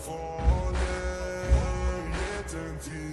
for yet empty.